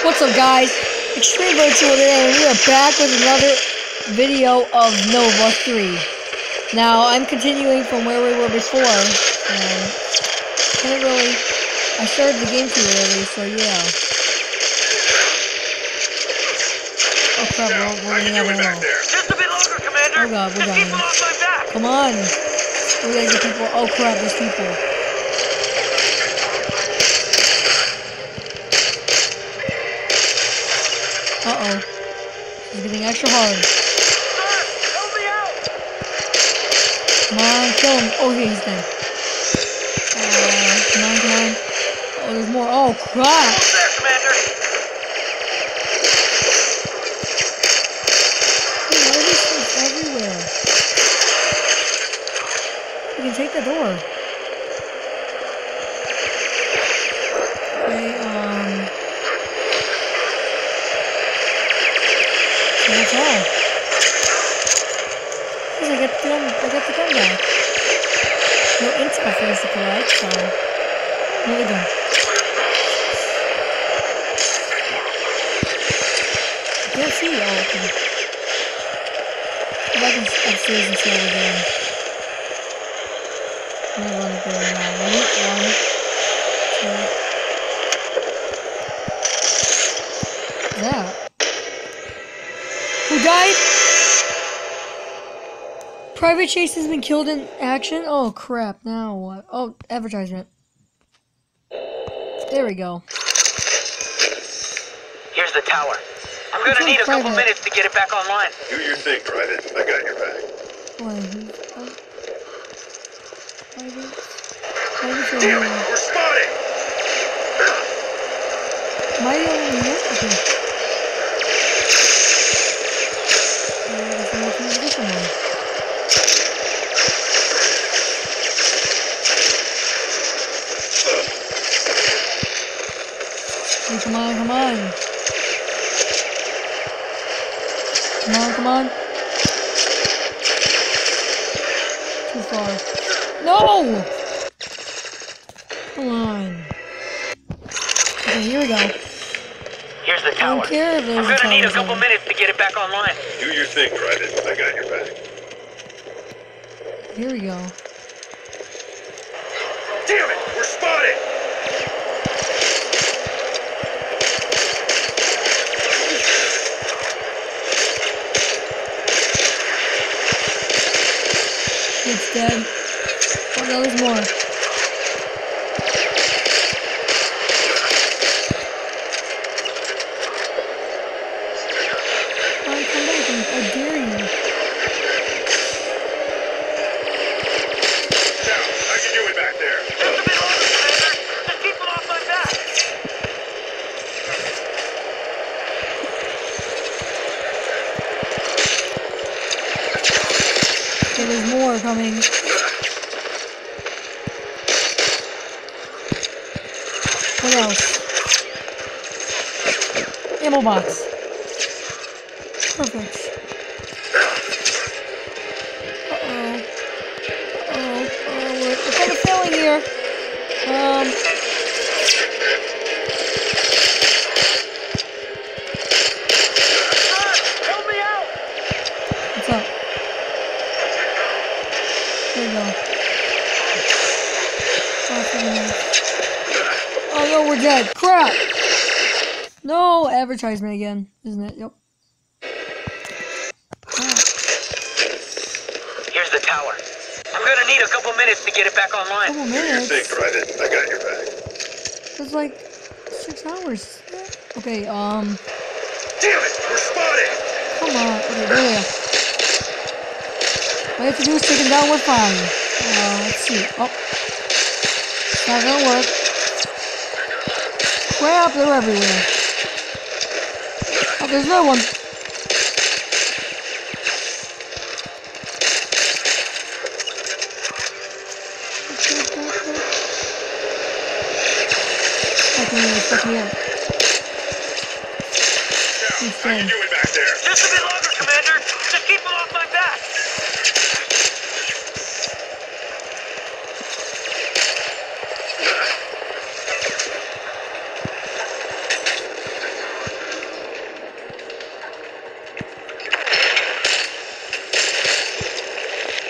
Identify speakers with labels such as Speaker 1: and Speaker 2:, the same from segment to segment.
Speaker 1: What's up guys? Xtreme Virtual today and we are back with another video of Nova 3. Now I'm continuing from where we were before and couldn't really I started the game too early, so yeah. Oh crap, we're, we're running out of ammo.
Speaker 2: Just a bit longer, Commander.
Speaker 1: Oh god, we're
Speaker 2: Just keep
Speaker 1: dying.
Speaker 2: them off my back.
Speaker 1: Come on! We gotta get people oh crap, there's people. It's getting extra hard. Come on, kill him. Oh, okay, he's dead. Uh, come on, come on. Oh, there's more. Oh, crap. Dude, why are these everywhere? We can take the door. Okay, um... So that's all. Yes, I got the got the back. No for us to collect, so... Another gun. I can't see. Okay. Go back in- upstairs and see how we're Private Chase has been killed in action? Oh crap, now what? Oh, advertisement. There we go.
Speaker 2: Here's the tower. I'm gonna need a
Speaker 1: one's
Speaker 2: couple minutes to get it back online.
Speaker 3: Do your thing, Private. I got your back.
Speaker 1: Why, who's- oh. Private? Private or
Speaker 3: Damn it! We're spotted!
Speaker 1: Am I the only one? Okay. Far. No! Come on. Okay, here we go.
Speaker 2: Here's the
Speaker 1: I
Speaker 2: tower.
Speaker 1: don't care if
Speaker 2: I'm gonna need a couple
Speaker 1: zone.
Speaker 2: minutes to get it back online.
Speaker 3: Do your thing, Private. I got your back.
Speaker 1: Here we go.
Speaker 3: Damn it! We're spotted!
Speaker 1: Dead. Oh no, there's more. Perfect. Uh-oh. Uh-oh. Oh, we're, we're kind of failing here. Um...
Speaker 2: Sir, help me out.
Speaker 1: What's up? There we go. Oh, three minutes. Oh no, we're dead. Crap! No, advertisement again, isn't it? Yep.
Speaker 2: Need a couple minutes to get it back online.
Speaker 1: Couple
Speaker 3: Do your
Speaker 1: minutes.
Speaker 3: thing, Private. I got your back.
Speaker 1: It's like six hours. Okay, um,
Speaker 3: Damn it! We're spotted!
Speaker 1: come on. Okay, there we. All you have to do is take him down, we're fine. Uh, let's see. Oh. It's not gonna work. Crap, they're everywhere. Oh, there's another one. He's dead.
Speaker 2: This will be longer, Commander. Just keep him off my back.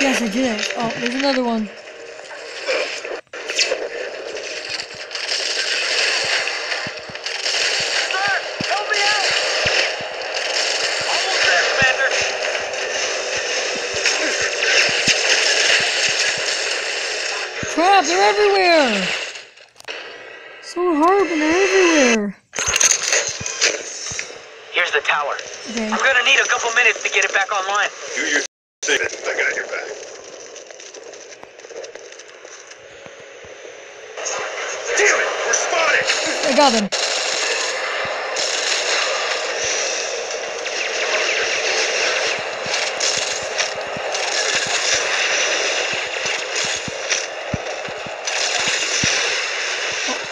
Speaker 1: Yes, I did. Oh, there's another one. Crap, they're everywhere! So hard, but they're everywhere.
Speaker 2: Here's the tower.
Speaker 1: Okay.
Speaker 2: I'm gonna need a couple minutes to get it back online.
Speaker 3: Do your thing. I got your back. Damn it! We're spotted!
Speaker 1: I got them. Oh, one more.
Speaker 3: Now, how you doing back there?
Speaker 2: Just a bit longer, Commander. Just keep them off my back.
Speaker 1: I'm out of the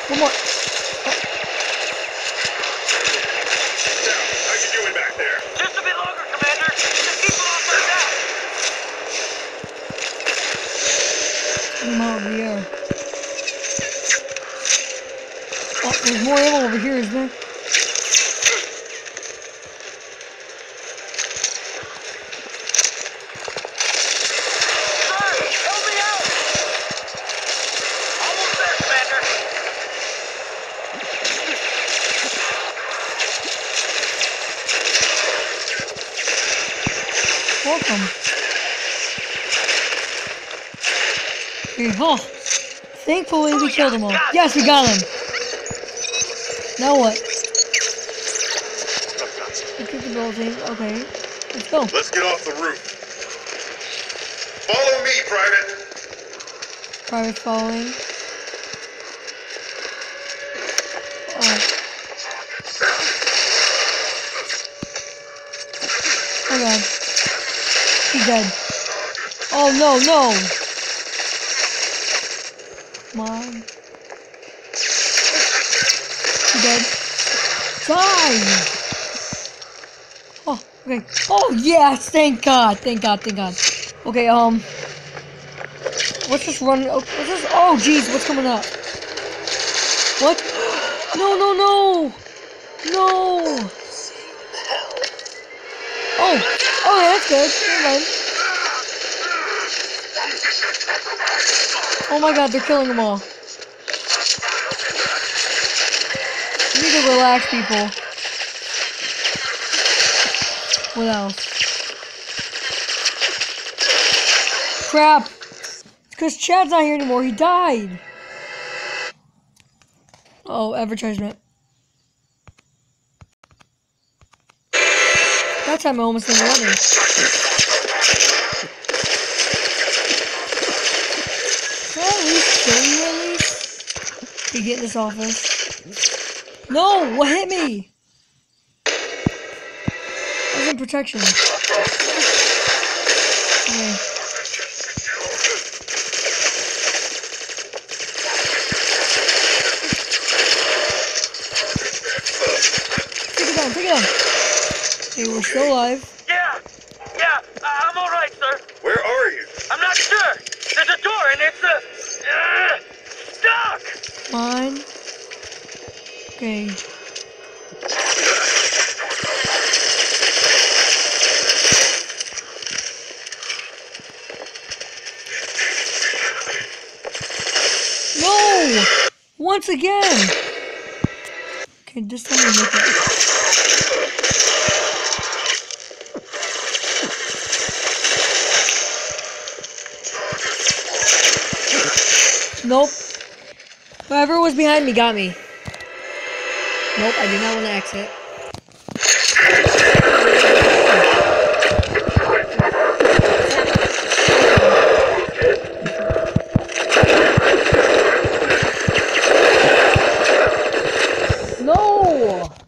Speaker 1: air. Oh, there's more ammo over here, isn't there?
Speaker 2: Sir, help me out! Almost there, Commander.
Speaker 1: Welcome. Okay, oh. Thankfully, we killed them all. Yes, we got them. Now what? The building. Okay, let's go.
Speaker 3: Let's get off the roof. Follow me, Private.
Speaker 1: Private following. Oh. Oh god. He's dead. Oh no, no! Mom. on. He dead. Die! Oh, okay. Oh yes! Thank God! Thank God! Thank God! Okay, um. Let's just run. Oh, what's this? Oh, jeez, what's coming up? What? No, no, no! No! Oh! Oh, that's good. Oh my god, they're killing them all. You need to relax, people. What else? Crap! Because Chad's not here anymore. He died. Oh, advertisement. That time I almost didn't run it. Can I at least you at least? To get this office. No! What hit me? I was in protection. Okay. Take it down, take it down. Okay, we're still alive.
Speaker 2: Yeah, yeah, I- I'm all right, sir.
Speaker 3: Where are you?
Speaker 2: I'm not sure. There's a door and it's uh, uh stuck.
Speaker 1: Fine. Okay. No! Once again! Okay, this time we make it. Nope. Whoever was behind me got me. Nope, I do not want to exit. No!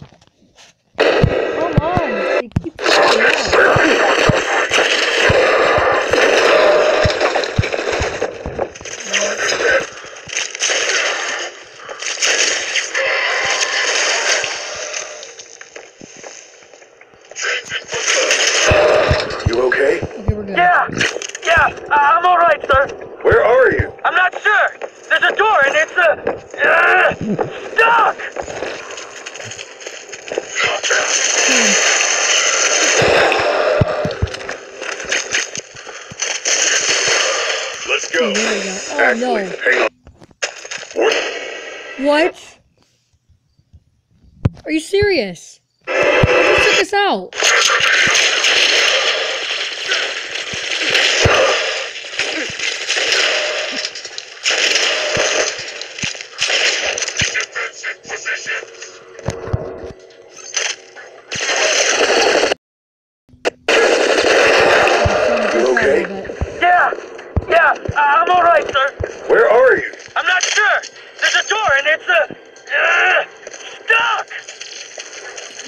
Speaker 1: go. There we go. Oh
Speaker 3: Actually, no. What?
Speaker 1: Are you serious? Check this out.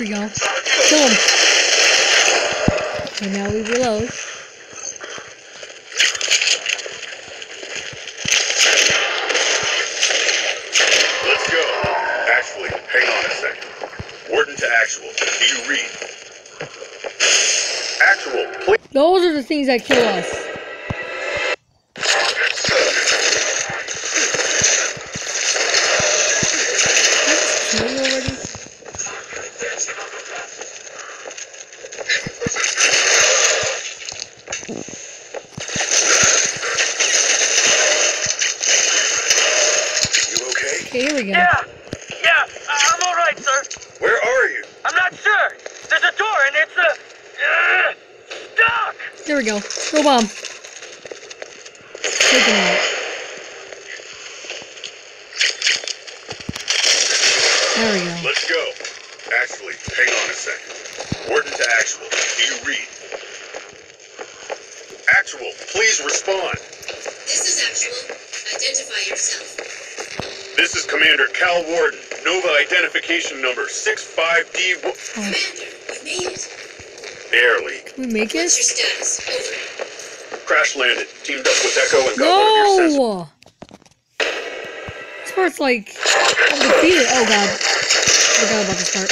Speaker 1: We go. Kill him. And now we reload.
Speaker 3: Let's go. Actually, hang on a second. Wardin to actual. Do you read? Actual, please.
Speaker 1: Those are the things that kill us. Here we go.
Speaker 2: Yeah, yeah, uh, I'm all right, sir.
Speaker 3: Where are you?
Speaker 2: I'm not sure. There's a door and it's uh, uh stuck.
Speaker 1: There we go. Go bomb. Take him out. There we go.
Speaker 3: Let's go. Actually, hang on a second. Wardin to actual. Do you read? Actual, please respond.
Speaker 4: This is actual. Identify yourself.
Speaker 3: This is Commander Kal Wardin. Nova identification number 65D.
Speaker 1: Oh,
Speaker 4: Commander, we made it.
Speaker 3: Barely.
Speaker 1: we make
Speaker 4: What's
Speaker 1: it?
Speaker 4: your status? Over.
Speaker 3: Crash landed. Teamed up with Echo and got one of your sensors.
Speaker 1: No! This part's like undefeated. Oh god. Forgot about this part.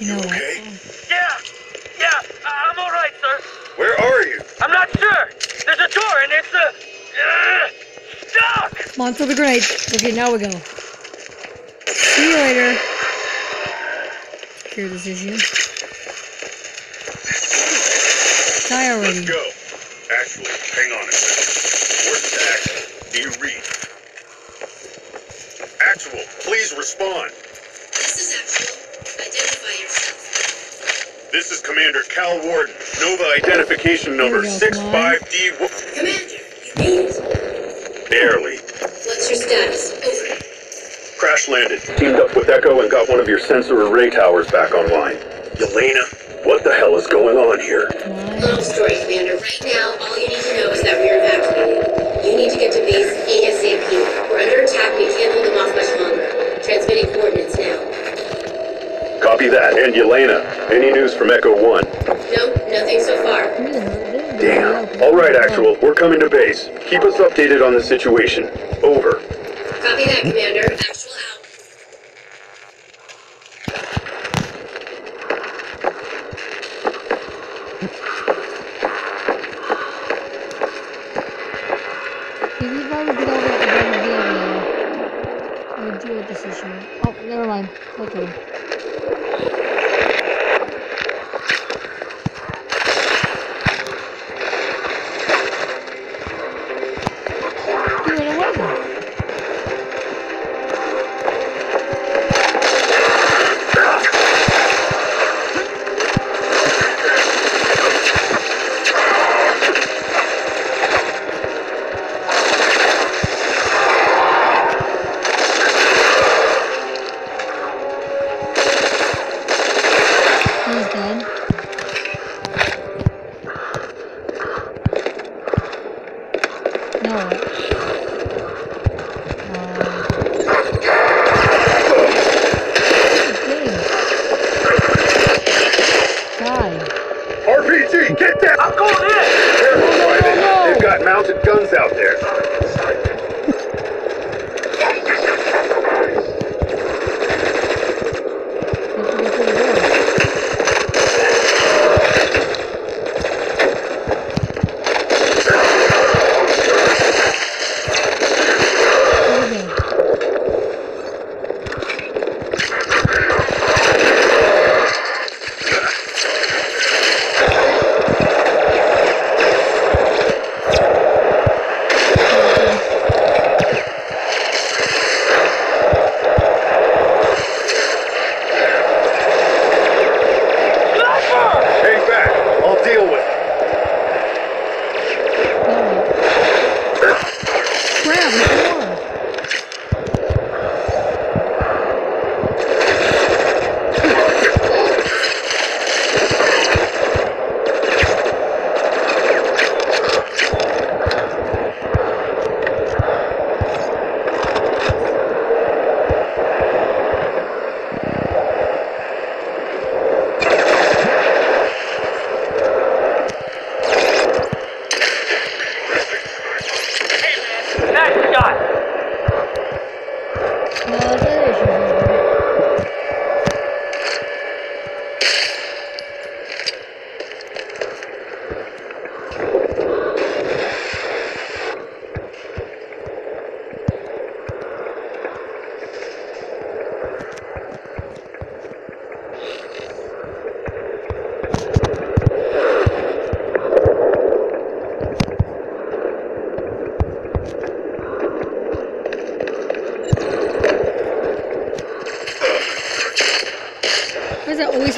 Speaker 1: You know what?
Speaker 3: Okay.
Speaker 2: Yeah, yeah, uh, I'm all right, sir.
Speaker 3: Where are you?
Speaker 2: I'm not sure. There's a door and it's uh, uh stuck.
Speaker 1: Come on, throw the grenade. Okay, now we go. See you later. Cure this issue. Die already.
Speaker 3: Let's go. Actually, hang on a second. Wardin to actual. Do you read? Actual, please respond.
Speaker 4: This is
Speaker 3: Commander Kal Wardin. Nova identification number
Speaker 1: Here we go, come on.
Speaker 3: 65D.
Speaker 4: Commander, you made it.
Speaker 3: Barely.
Speaker 4: What's your status? Over.
Speaker 3: Crash landed. Teamed up with Echo and got one of your sensor array towers back online. Yelena, what the hell is going on here?
Speaker 1: Come.
Speaker 4: Long story, Commander. Right now, all you need to know is that we are evacuated. You need to get to base ASAP. We're under attack. We can't hold them off much longer. Transmitting coordinates now.
Speaker 3: Copy that. And Yelena, any news from Echo 1?
Speaker 4: Nope, nothing so far.
Speaker 3: Damn. All right, Actual, we're coming to base. Keep us updated on the situation. Over.
Speaker 4: Copy that, Commander.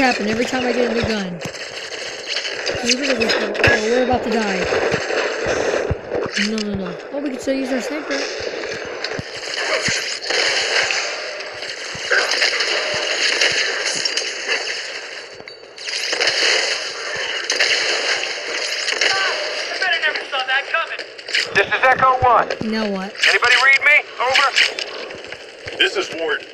Speaker 1: Happen every time I get a new gun? Maybe it'll go- Oh, we're about to die. No, no, no. Oh, we can still use our sniper.
Speaker 5: I bet I never saw that coming. This is Echo 1.
Speaker 1: Now what?
Speaker 5: Anybody read me? Over.
Speaker 3: This is Ward.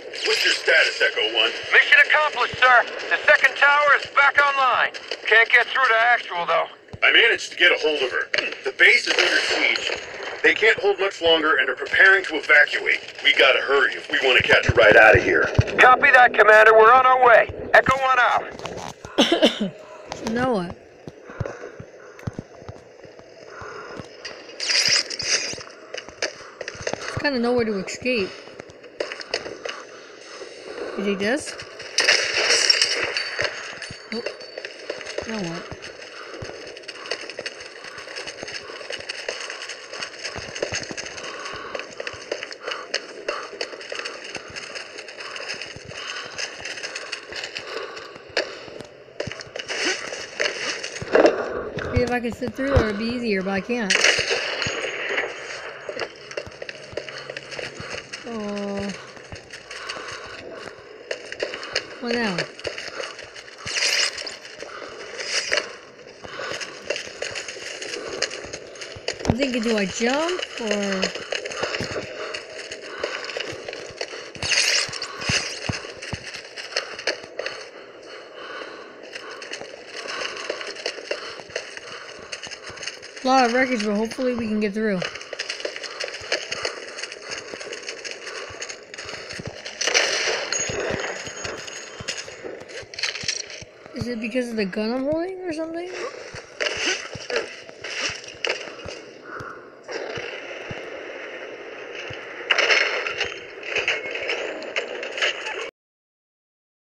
Speaker 3: What's your status, Echo 1?
Speaker 5: Mission accomplished, sir. The second tower is back online. Can't get through to actual, though.
Speaker 3: I managed to get a hold of her. Hmm, the base is under siege. They can't hold much longer and are preparing to evacuate. We gotta hurry if we want to catch a ride out of here.
Speaker 5: Copy that, Commander. We're on our way. Echo 1 out.
Speaker 1: Now what? Kind of nowhere to escape. You take this? Nope. Now what? See if I can sit through there, it'd be easier, but I can't. Oh. Now? I'm thinking, do I jump or? A lot of wreckage, but hopefully we can get through. Because of the gun I'm holding or something?